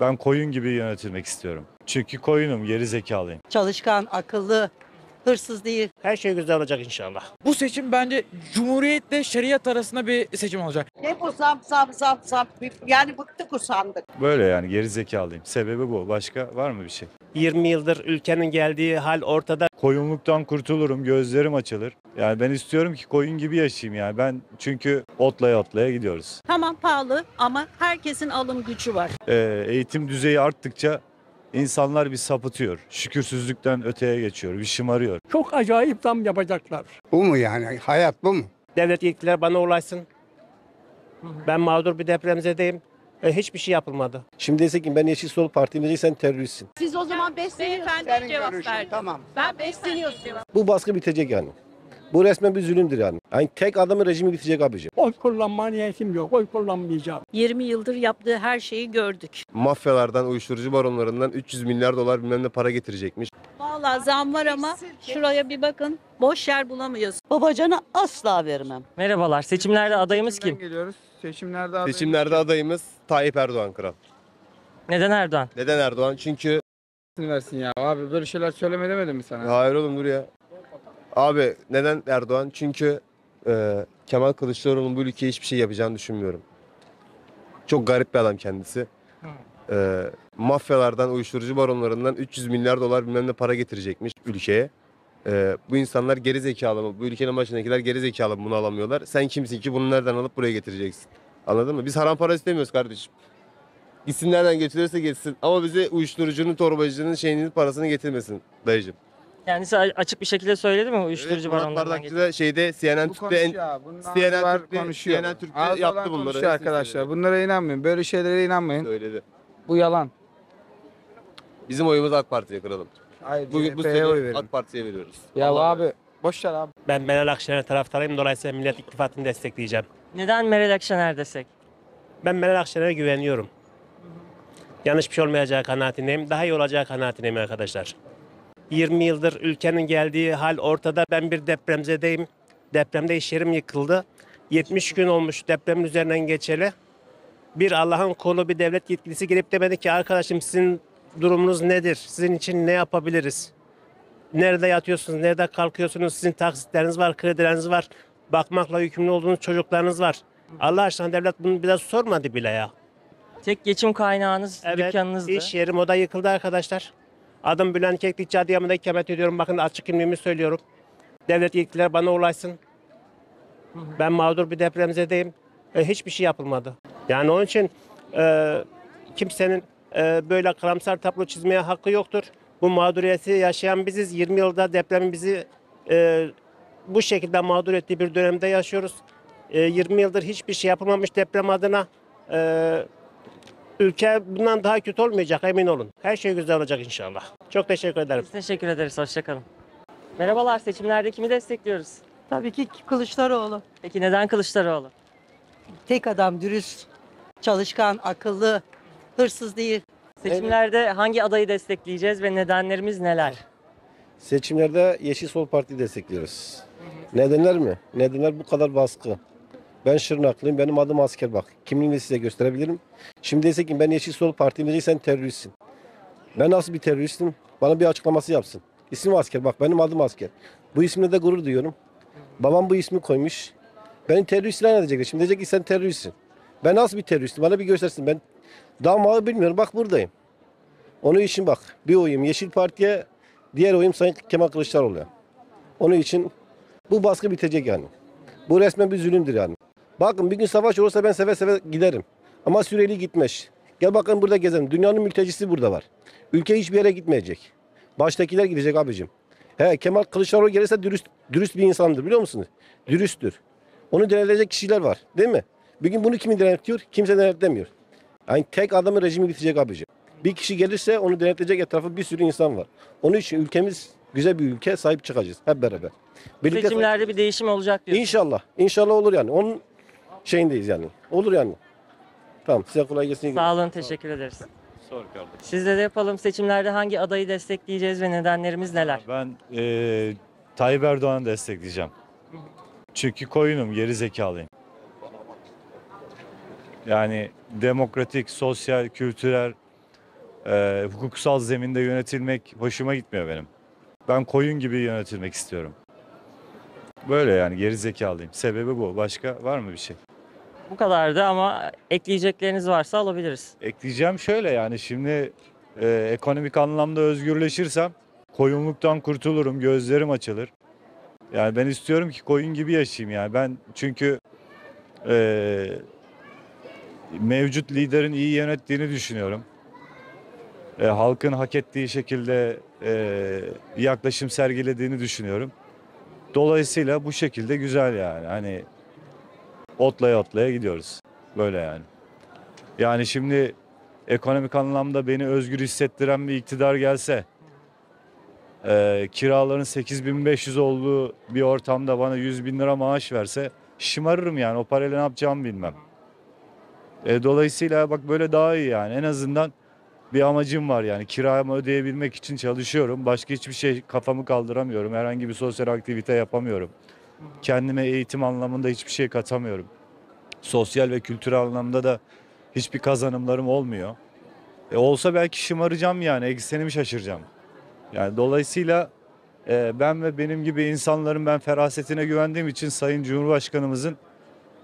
Ben koyun gibi yönetilmek istiyorum. Çünkü koyunum, geri zekalıyım. Çalışkan, akıllı, hırsız değil. Her şey güzel olacak inşallah. Bu seçim bence Cumhuriyetle şeriat arasında bir seçim olacak. Ne bu zam zam zam zam. Yani bıktık usandık. Böyle yani geri zekalıyım. Sebebi bu. Başka var mı bir şey? 20 yıldır ülkenin geldiği hal ortada. Koyunluktan kurtulurum, gözlerim açılır. Yani ben istiyorum ki koyun gibi yaşayayım yani. Ben çünkü otlaya otlaya gidiyoruz. Tamam pahalı ama herkesin alım gücü var. Ee, eğitim düzeyi arttıkça insanlar bir sapıtıyor. Şükürsüzlükten öteye geçiyor, bir şımarıyor. Çok acayip zam yapacaklar. Bu mu yani? Hayat bu mu? Devlet yetkililer bana ulaşsın. Ben mağdur bir depremzedeyim. E, hiçbir şey yapılmadı. Şimdi desek ki ben Yeşil Sol Parti'yim diyecek sen teröristsin. Siz o zaman besleniyorsunuz. Beyefendi cevap verdi. Tamam. Ben besleniyorsun. Bu baskı bitecek yani. Bu resmen bir zulümdür yani. Yani tek adamın rejimi bitecek abicim. Oy kullanma niyetim yok. Oy kullanmayacağım. 20 yıldır yaptığı her şeyi gördük. Mafyalardan, uyuşturucu baronlarından 300 milyar dolar bilmem ne para getirecekmiş. Vallahi zam var ama şuraya bir bakın. Boş yer bulamıyoruz. Babacana asla vermem. Merhabalar. Seçimlerde adayımız kim? geliyoruz. Seçimlerde adayımız Seçimlerde adayımız Tayyip Erdoğan kral. Neden Erdoğan? Neden Erdoğan? Çünkü versin ya. Abi böyle şeyler söyleme demedim mi sana? hayır oğlum dur ya. Abi neden Erdoğan? Çünkü e, Kemal Kılıçdaroğlu'nun bu ülkeye hiçbir şey yapacağını düşünmüyorum. Çok garip bir adam kendisi. E, mafyalardan, uyuşturucu baronlarından 300 milyar dolar bilmem ne para getirecekmiş ülkeye. E, bu insanlar geri zekalı mı? Bu ülkenin başındakiler geri zekalı mı? Bunu alamıyorlar. Sen kimsin ki bunu nereden alıp buraya getireceksin? Anladın mı? Biz haram para istemiyoruz kardeşim. Gitsin nereden götürürse gitsin. Ama bize uyuşturucunun, torbacının şeyinin parasını getirmesin dayıcım. Kendisi a- açık bir şekilde söyledi mi uyuşturucu Evet, Murat baronlarından Bardakçı geçti? da şeyde CNN Bu Türk'te en, konuşuyor. Bunun CNN ağzı var, Türk'te- konuşuyor. CNN Türk'te Ağzı yaptı olan bunları. konuşuyor arkadaşlar. Bunlara inanmayın. Böyle şeylere inanmayın. söyledi. Bu yalan. Bizim oyumuz AK Parti'ye kralım. Hayır, Bugün bu CHP'ye oy sene verin. AK Parti'ye veriyoruz. Ya Allah abi boş ver abi. Ben Meral Akşener taraftarıyım. Dolayısıyla Millet İttifakı'nı destekleyeceğim. Neden Meral Akşener desek? Ben Meral Akşener'e güveniyorum. Yanlış bir şey olmayacağı kanaatindeyim. Daha iyi olacağı kanaatindeyim arkadaşlar. 20 yıldır ülkenin geldiği hal ortada. Ben bir depremzedeyim. Depremde iş yerim yıkıldı. 70 gün olmuş depremin üzerinden geçeli. Bir Allah'ın kolu bir devlet yetkilisi gelip demedi ki arkadaşım sizin durumunuz nedir? Sizin için ne yapabiliriz? Nerede yatıyorsunuz? Nerede kalkıyorsunuz? Sizin taksitleriniz var, kredileriniz var. Bakmakla yükümlü olduğunuz çocuklarınız var. Allah aşkına devlet bunu biraz sormadı bile ya. Tek geçim kaynağınız Evet, dükkanınızdı. iş yerim o da yıkıldı arkadaşlar. Adım Bülent Keklikçi Adıyaman'da ikamet ediyorum. Bakın açık kimliğimi söylüyorum. Devlet yetkililer bana ulaşsın. Ben mağdur bir depremzedeyim. E, hiçbir şey yapılmadı. Yani onun için e, kimsenin e, böyle karamsar tablo çizmeye hakkı yoktur. Bu mağduriyeti yaşayan biziz. 20 yılda depremin bizi e, bu şekilde mağdur ettiği bir dönemde yaşıyoruz. E, 20 yıldır hiçbir şey yapılmamış deprem adına. E, ülke bundan daha kötü olmayacak emin olun. Her şey güzel olacak inşallah. Çok teşekkür ederim. Biz teşekkür ederiz. Hoşçakalın. Merhabalar. Seçimlerde kimi destekliyoruz? Tabii ki Kılıçdaroğlu. Peki neden Kılıçdaroğlu? Tek adam, dürüst, çalışkan, akıllı, hırsız değil. Seçimlerde hangi adayı destekleyeceğiz ve nedenlerimiz neler? Seçimlerde Yeşil Sol Parti'yi destekliyoruz. Nedenler mi? Nedenler bu kadar baskı. Ben Şırnaklıyım. Benim adım asker bak. Kimliğimi size gösterebilirim. Şimdi desek ki ben Yeşil Sol diyecek sen teröristsin. Ben nasıl bir teröristim? Bana bir açıklaması yapsın. İsim asker bak benim adım asker. Bu isimle de gurur duyuyorum. Babam bu ismi koymuş. Beni terörist ilan edecekler. Şimdi diyecek ki sen teröristsin. Ben nasıl bir teröristim? Bana bir göstersin. Ben damağı bilmiyorum. Bak buradayım. Onun için bak bir oyum Yeşil Parti'ye diğer oyum Sayın Kemal Kılıçdaroğlu'ya. Onun için bu baskı bitecek yani. Bu resmen bir zulümdür yani. Bakın bir gün savaş olursa ben seve seve giderim. Ama Suriyeli gitmez. Gel bakın burada gezelim. Dünyanın mültecisi burada var. Ülke hiçbir yere gitmeyecek. Baştakiler gidecek abicim. He Kemal Kılıçdaroğlu gelirse dürüst, dürüst bir insandır biliyor musunuz? Dürüsttür. Onu denetlecek kişiler var değil mi? Bir gün bunu kimin denetliyor? Kimse denetlemiyor. Yani tek adamın rejimi bitecek abicim. Bir kişi gelirse onu denetleyecek etrafı bir sürü insan var. Onun için ülkemiz güzel bir ülke sahip çıkacağız hep beraber. Birlikte Seçimlerde bir değişim olacak diyorsunuz. İnşallah. İnşallah olur yani. Onun şeyindeyiz yani. Olur yani. Tamam size kolay gelsin. Sağ olun. Teşekkür ederiz. Sor kardeşim. Sizle de yapalım. Seçimlerde hangi adayı destekleyeceğiz ve nedenlerimiz neler? Ben eee Tayyip Erdoğan'ı destekleyeceğim. Çünkü koyunum, geri zekalıyım. Yani demokratik, sosyal, kültürel e, hukuksal zeminde yönetilmek hoşuma gitmiyor benim. Ben koyun gibi yönetilmek istiyorum. Böyle yani geri zekalıyım. Sebebi bu. Başka var mı bir şey? Bu kadardı ama ekleyecekleriniz varsa alabiliriz. Ekleyeceğim şöyle yani şimdi e, ekonomik anlamda özgürleşirsem koyunluktan kurtulurum, gözlerim açılır. Yani ben istiyorum ki koyun gibi yaşayayım yani ben çünkü e, mevcut liderin iyi yönettiğini düşünüyorum. E, halkın hak ettiği şekilde e, yaklaşım sergilediğini düşünüyorum. Dolayısıyla bu şekilde güzel yani hani otlaya otlaya gidiyoruz böyle yani. Yani şimdi ekonomik anlamda beni özgür hissettiren bir iktidar gelse, e, kiraların 8500 olduğu bir ortamda bana 100 bin lira maaş verse şımarırım yani o parayla ne yapacağımı bilmem. E, dolayısıyla bak böyle daha iyi yani en azından bir amacım var yani kiramı ödeyebilmek için çalışıyorum. Başka hiçbir şey kafamı kaldıramıyorum. Herhangi bir sosyal aktivite yapamıyorum. Kendime eğitim anlamında hiçbir şey katamıyorum. Sosyal ve kültürel anlamda da hiçbir kazanımlarım olmuyor. E olsa belki şımaracağım yani eksenimi şaşıracağım. Yani dolayısıyla e, ben ve benim gibi insanların ben ferasetine güvendiğim için Sayın Cumhurbaşkanımızın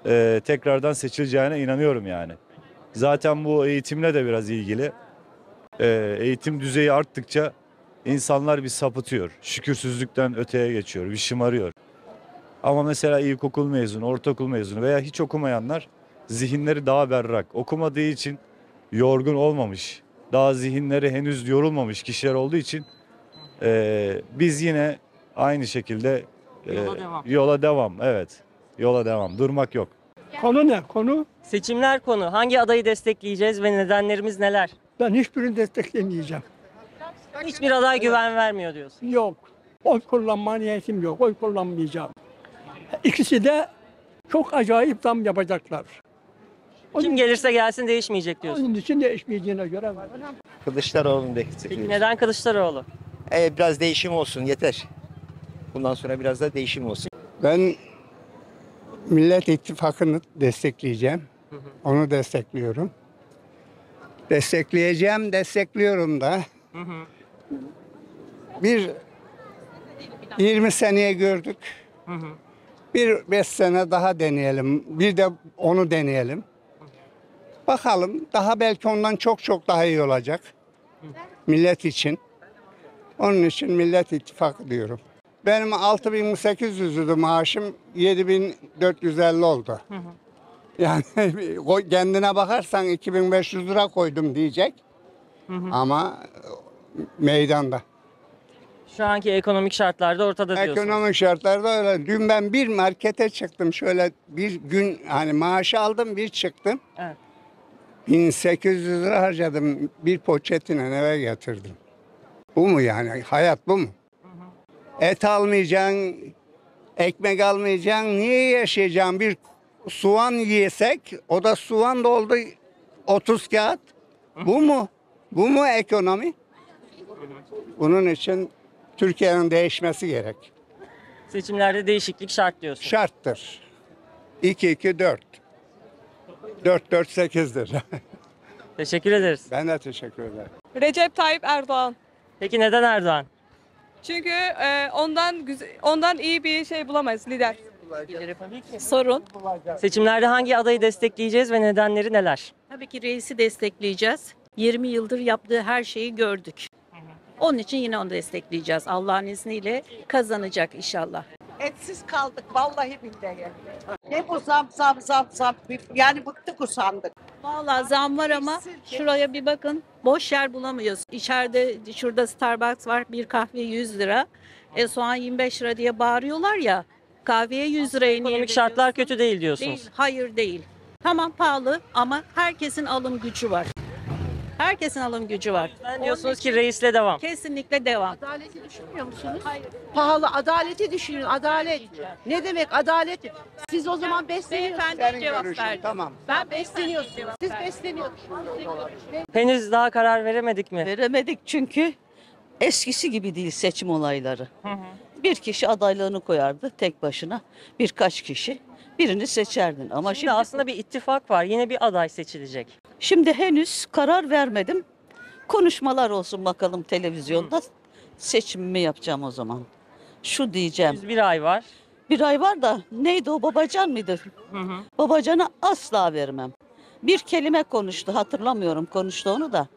e, tekrardan seçileceğine inanıyorum yani. Zaten bu eğitimle de biraz ilgili. E, eğitim düzeyi arttıkça insanlar bir sapıtıyor. Şükürsüzlükten öteye geçiyor, bir şımarıyor. Ama mesela ilkokul mezunu, ortaokul mezunu veya hiç okumayanlar zihinleri daha berrak. Okumadığı için yorgun olmamış, daha zihinleri henüz yorulmamış kişiler olduğu için eee, biz yine aynı şekilde eee, Yola devam. yola devam. Evet, yola devam. Durmak yok. Konu ne? Konu Seçimler konu. Hangi adayı destekleyeceğiz ve nedenlerimiz neler? ben hiçbirini desteklemeyeceğim. Hiçbir aday güven vermiyor diyorsun. Yok. Oy kullanma niyetim yok. Oy kullanmayacağım. İkisi de çok acayip zam yapacaklar. Kim gelirse gelsin değişmeyecek diyorsun. Onun için değişmeyeceğine göre Kılıçdaroğlu'nu Peki destekliyoruz. neden Kılıçdaroğlu? Ee, biraz değişim olsun yeter. Bundan sonra biraz da değişim olsun. Ben Millet İttifakı'nı destekleyeceğim. Onu destekliyorum. Destekleyeceğim, destekliyorum da. Bir 20 seneye gördük. Bir 5 sene daha deneyelim. Bir de onu deneyelim. Bakalım daha belki ondan çok çok daha iyi olacak. Millet için. Onun için Millet İttifakı diyorum. Benim 6800'lüydü maaşım 7450 oldu. Yani kendine bakarsan 2500 lira koydum diyecek. Ama meydanda. Şu anki ekonomik şartlarda ortada diyorsun. Ekonomik şartlarda öyle. Dün ben bir markete çıktım. Şöyle bir gün hani maaşı aldım bir çıktım. Evet. 1800 lira harcadım. Bir poşetine eve getirdim. Bu mu yani? Hayat bu mu? Et almayacaksın, ekmek almayacaksın. Niye yaşayacaksın? Bir soğan yesek, o da soğan da oldu 30 kağıt. Bu mu? Bu mu ekonomi? Bunun için Türkiye'nin değişmesi gerek. Seçimlerde değişiklik şart diyorsun. Şarttır. 2 2 4. 4 4 8'dir. Teşekkür ederiz. ben de teşekkür ederim. Recep Tayyip Erdoğan. Peki neden Erdoğan? Çünkü e, ondan ondan iyi bir şey bulamayız lider. Sorun. Seçimlerde hangi adayı destekleyeceğiz ve nedenleri neler? Tabii ki reisi destekleyeceğiz. 20 yıldır yaptığı her şeyi gördük. Onun için yine onu destekleyeceğiz. Allah'ın izniyle kazanacak inşallah. Etsiz kaldık vallahi billahi. Ne bu zam zam zam zam. Yani bıktık usandık. Vallahi zam var ama şuraya bir bakın. Boş yer bulamıyoruz. İçeride şurada Starbucks var. Bir kahve 100 lira. E soğan 25 lira diye bağırıyorlar ya. Kahveye 100 liraya niye Ekonomik şartlar veriyorsun? kötü değil diyorsunuz. Değil, hayır değil. Tamam pahalı ama herkesin alım gücü var. Herkesin alım gücü var. Ben diyorsunuz ki reisle devam. Kesinlikle devam. Adaleti düşünmüyor musunuz? Pahalı adaleti düşünün adalet. Ne demek adalet? Siz o zaman besleniyorsunuz. Beyefendi cevap verdi. Tamam. Ben besleniyorsunuz. Siz besleniyorsunuz. Henüz daha karar veremedik mi? Veremedik çünkü eskisi gibi değil seçim olayları. Bir kişi adaylığını koyardı tek başına. Birkaç kişi birini seçerdin. Ama Şimdi şimdi, aslında bir ittifak var. Yine bir aday seçilecek. şimdi henüz karar vermedim. Konuşmalar olsun bakalım televizyonda. Seçimimi yapacağım o zaman. Şu diyeceğim. Bir ay var. Bir ay var da neydi o babacan mıydı? Babacana asla vermem. Bir kelime konuştu hatırlamıyorum konuştu onu da.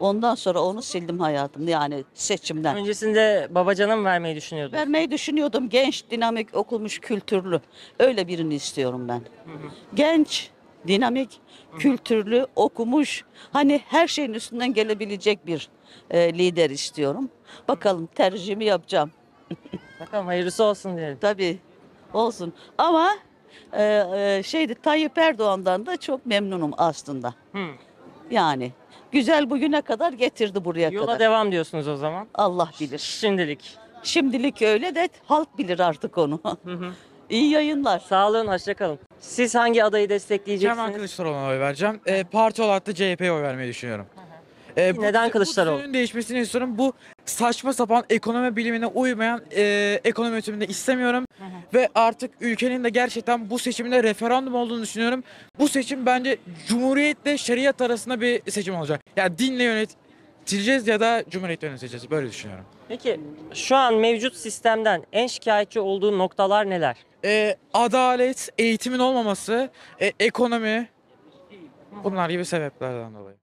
Ondan sonra onu sildim hayatım yani seçimden. Öncesinde babacana mı vermeyi düşünüyordun? Vermeyi düşünüyordum genç, dinamik, okumuş, kültürlü. Öyle birini istiyorum ben. Genç, dinamik, kültürlü, okumuş. Hani her şeyin üstünden gelebilecek bir e, lider istiyorum. Bakalım tercihimi yapacağım. Bakalım hayırlısı olsun diyelim. Tabii olsun. Ama e, e, şeydi Tayyip Erdoğan'dan da çok memnunum aslında. Yani güzel bugüne kadar getirdi buraya Yola kadar. devam diyorsunuz o zaman. Allah bilir. Şimdilik. Şimdilik öyle de halk bilir artık onu. İyi yayınlar. Sağ olun, hoşça kalın. Siz hangi adayı destekleyeceksiniz? Kemal Kılıçdaroğlu'na oy vereceğim. Ee, parti olarak da CHP'ye oy vermeyi düşünüyorum. Ee, Neden bu Kılıçdaroğlu? düzenin değişmesini istiyorum. Bu saçma sapan ekonomi bilimine uymayan e, ekonomi yönetimini de istemiyorum. Ve artık ülkenin de gerçekten bu seçimde referandum olduğunu düşünüyorum. Bu seçim bence cumhuriyetle şeriat arasında bir seçim olacak. Yani dinle yönetileceğiz ya da cumhuriyetle yöneteceğiz. Böyle düşünüyorum. Peki şu an mevcut sistemden en şikayetçi olduğu noktalar neler? Ee, adalet, eğitimin olmaması, e, ekonomi bunlar gibi sebeplerden dolayı.